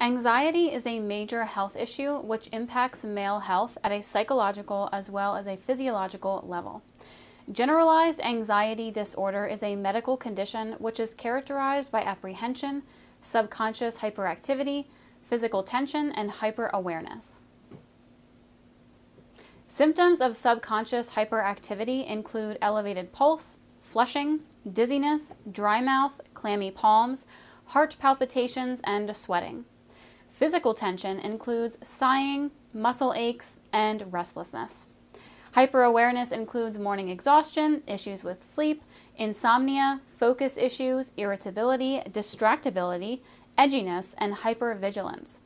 Anxiety is a major health issue which impacts male health at a psychological as well as a physiological level. Generalized anxiety disorder is a medical condition which is characterized by apprehension, subconscious hyperactivity, physical tension, and hyperawareness. Symptoms of subconscious hyperactivity include elevated pulse, flushing, dizziness, dry mouth, clammy palms, heart palpitations, and sweating. Physical tension includes sighing, muscle aches, and restlessness. Hyperawareness includes morning exhaustion, issues with sleep, insomnia, focus issues, irritability, distractibility, edginess, and hypervigilance.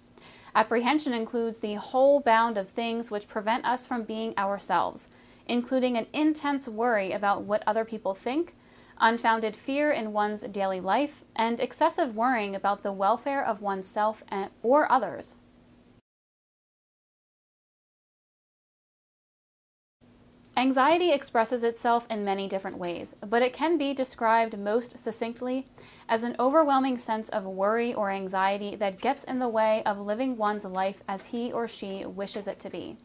Apprehension includes the whole bound of things which prevent us from being ourselves, including an intense worry about what other people think, unfounded fear in one's daily life, and excessive worrying about the welfare of oneself and, or others. Anxiety expresses itself in many different ways, but it can be described most succinctly as an overwhelming sense of worry or anxiety that gets in the way of living one's life as he or she wishes it to be.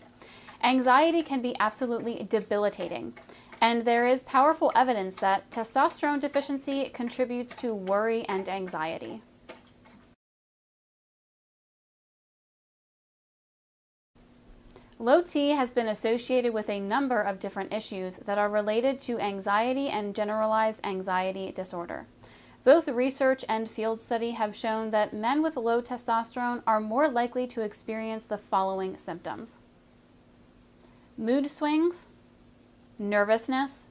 Anxiety can be absolutely debilitating, and there is powerful evidence that testosterone deficiency contributes to worry and anxiety. Low T has been associated with a number of different issues that are related to anxiety and generalized anxiety disorder. Both research and field study have shown that men with low testosterone are more likely to experience the following symptoms mood swings, nervousness,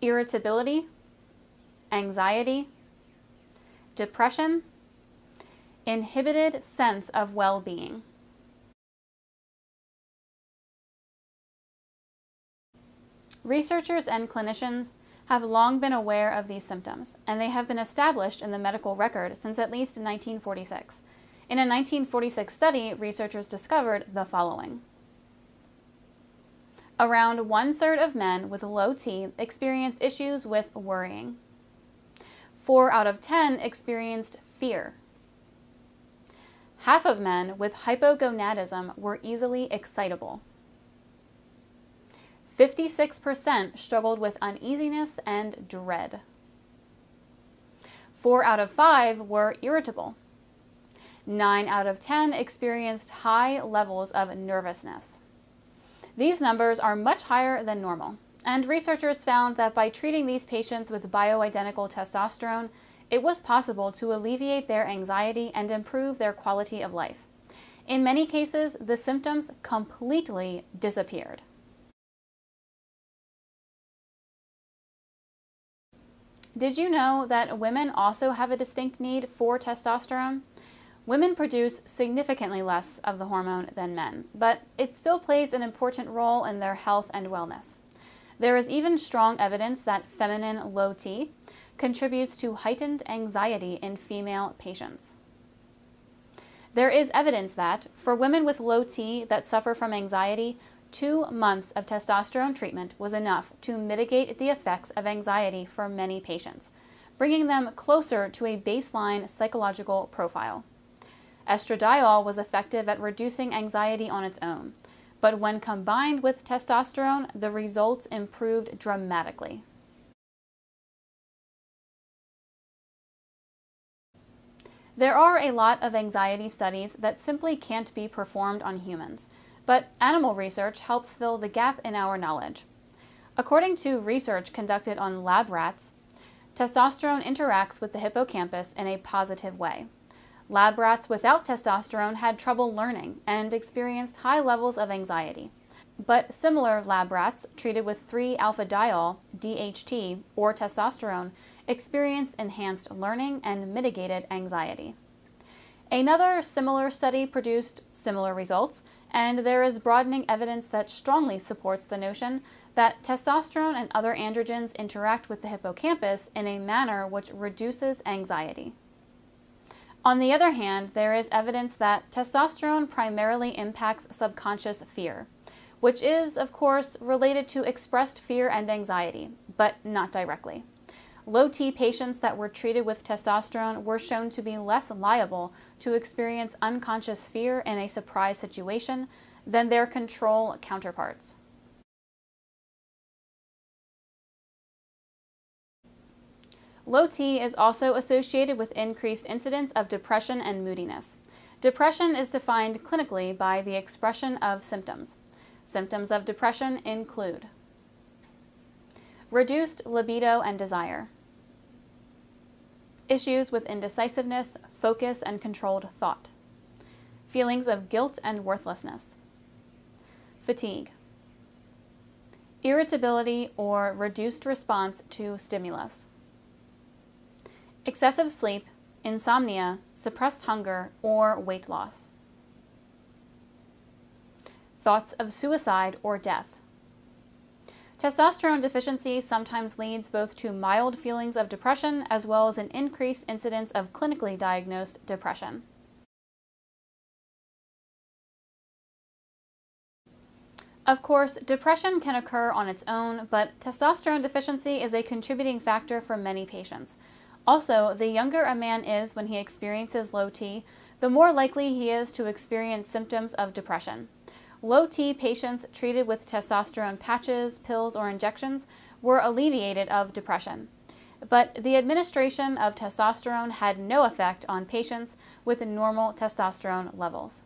irritability, anxiety, depression, inhibited sense of well being. Researchers and clinicians have long been aware of these symptoms, and they have been established in the medical record since at least 1946. In a 1946 study, researchers discovered the following. Around one third of men with low T experience issues with worrying. Four out of 10 experienced fear. Half of men with hypogonadism were easily excitable. 56% struggled with uneasiness and dread. Four out of five were irritable. Nine out of 10 experienced high levels of nervousness. These numbers are much higher than normal, and researchers found that by treating these patients with bioidentical testosterone, it was possible to alleviate their anxiety and improve their quality of life. In many cases, the symptoms completely disappeared. Did you know that women also have a distinct need for testosterone? Women produce significantly less of the hormone than men, but it still plays an important role in their health and wellness. There is even strong evidence that feminine low T contributes to heightened anxiety in female patients. There is evidence that, for women with low T that suffer from anxiety, two months of testosterone treatment was enough to mitigate the effects of anxiety for many patients, bringing them closer to a baseline psychological profile. Estradiol was effective at reducing anxiety on its own, but when combined with testosterone, the results improved dramatically. There are a lot of anxiety studies that simply can't be performed on humans, but animal research helps fill the gap in our knowledge. According to research conducted on lab rats, testosterone interacts with the hippocampus in a positive way. Lab rats without testosterone had trouble learning and experienced high levels of anxiety. But similar lab rats treated with 3-alpha-diol, DHT, or testosterone experienced enhanced learning and mitigated anxiety. Another similar study produced similar results, and there is broadening evidence that strongly supports the notion that testosterone and other androgens interact with the hippocampus in a manner which reduces anxiety. On the other hand, there is evidence that testosterone primarily impacts subconscious fear, which is, of course, related to expressed fear and anxiety, but not directly. Low T patients that were treated with testosterone were shown to be less liable to experience unconscious fear in a surprise situation than their control counterparts. Low T is also associated with increased incidence of depression and moodiness. Depression is defined clinically by the expression of symptoms. Symptoms of depression include reduced libido and desire, issues with indecisiveness, focus, and controlled thought, feelings of guilt and worthlessness, fatigue, irritability or reduced response to stimulus, excessive sleep, insomnia, suppressed hunger, or weight loss. Thoughts of suicide or death. Testosterone deficiency sometimes leads both to mild feelings of depression as well as an increased incidence of clinically diagnosed depression. Of course, depression can occur on its own, but testosterone deficiency is a contributing factor for many patients. Also, the younger a man is when he experiences low T, the more likely he is to experience symptoms of depression. Low T patients treated with testosterone patches, pills, or injections were alleviated of depression. But the administration of testosterone had no effect on patients with normal testosterone levels.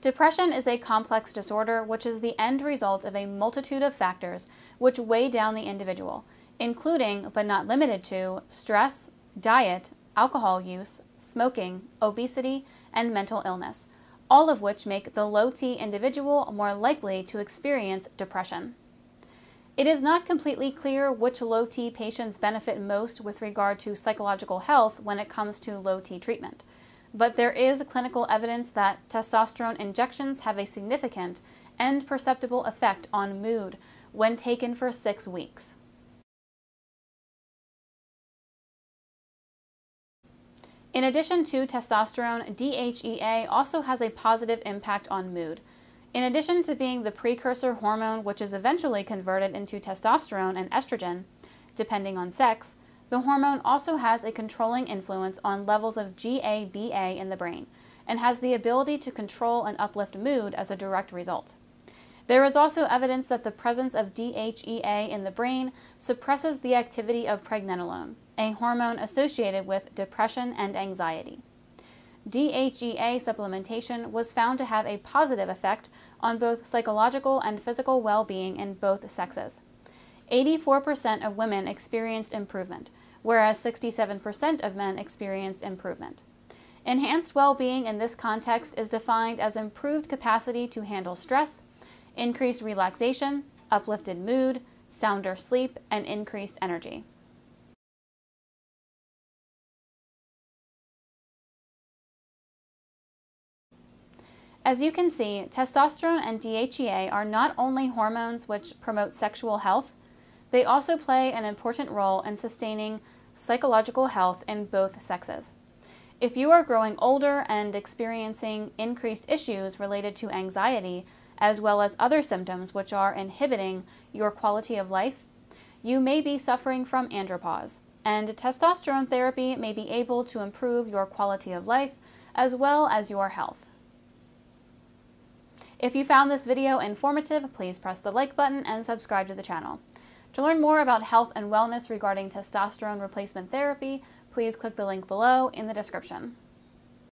Depression is a complex disorder which is the end result of a multitude of factors which weigh down the individual, including, but not limited to, stress, diet, alcohol use, smoking, obesity, and mental illness, all of which make the low T individual more likely to experience depression. It is not completely clear which low T patients benefit most with regard to psychological health when it comes to low T treatment but there is clinical evidence that testosterone injections have a significant and perceptible effect on mood when taken for six weeks. In addition to testosterone, DHEA also has a positive impact on mood. In addition to being the precursor hormone which is eventually converted into testosterone and estrogen, depending on sex, the hormone also has a controlling influence on levels of GABA in the brain and has the ability to control and uplift mood as a direct result. There is also evidence that the presence of DHEA in the brain suppresses the activity of pregnenolone, a hormone associated with depression and anxiety. DHEA supplementation was found to have a positive effect on both psychological and physical well being in both sexes. 84% of women experienced improvement, whereas 67% of men experienced improvement. Enhanced well-being in this context is defined as improved capacity to handle stress, increased relaxation, uplifted mood, sounder sleep, and increased energy. As you can see, testosterone and DHEA are not only hormones which promote sexual health, they also play an important role in sustaining psychological health in both sexes. If you are growing older and experiencing increased issues related to anxiety, as well as other symptoms which are inhibiting your quality of life, you may be suffering from andropause, and testosterone therapy may be able to improve your quality of life as well as your health. If you found this video informative, please press the like button and subscribe to the channel. To learn more about health and wellness regarding testosterone replacement therapy, please click the link below in the description.